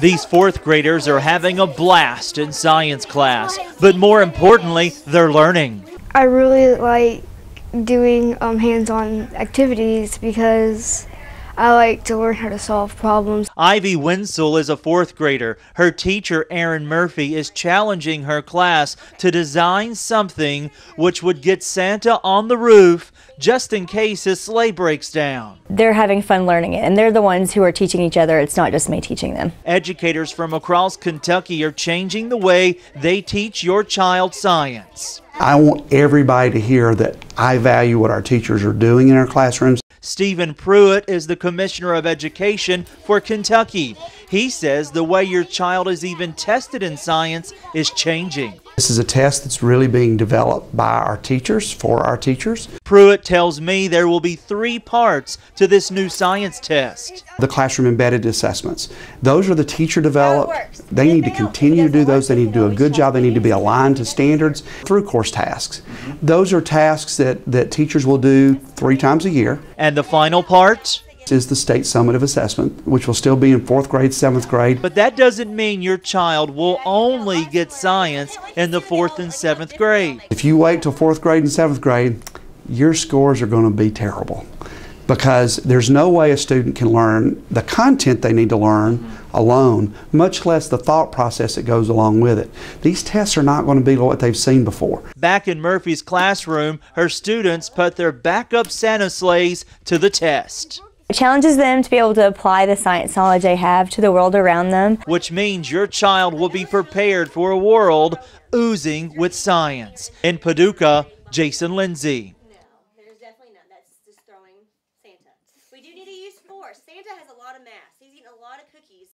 These fourth graders are having a blast in science class, but more importantly, they're learning. I really like doing um, hands-on activities because I like to learn how to solve problems. Ivy Winsel is a fourth grader. Her teacher, Aaron Murphy, is challenging her class to design something which would get Santa on the roof just in case his sleigh breaks down. They're having fun learning it, and they're the ones who are teaching each other. It's not just me teaching them. Educators from across Kentucky are changing the way they teach your child science. I want everybody to hear that I value what our teachers are doing in our classrooms. Stephen Pruitt is the Commissioner of Education for Kentucky. He says the way your child is even tested in science is changing. This is a test that's really being developed by our teachers, for our teachers. Pruitt tells me there will be three parts to this new science test. The classroom embedded assessments. Those are the teacher developed. They need to continue to do those. They need to do a good job. They need to be aligned to standards through course tasks. Those are tasks that, that teachers will do three times a year. And the final part? is the state summative assessment, which will still be in fourth grade, seventh grade. But that doesn't mean your child will only get science in the fourth and seventh grade. If you wait till fourth grade and seventh grade, your scores are going to be terrible because there's no way a student can learn the content they need to learn alone, much less the thought process that goes along with it. These tests are not going to be what they've seen before. Back in Murphy's classroom, her students put their backup Santa sleighs to the test. It challenges them to be able to apply the science knowledge they have to the world around them. Which means your child will be prepared for a world oozing with science. In Paducah, Jason Lindsay. to use force. Santa has a lot of mass. He's eating a lot of cookies.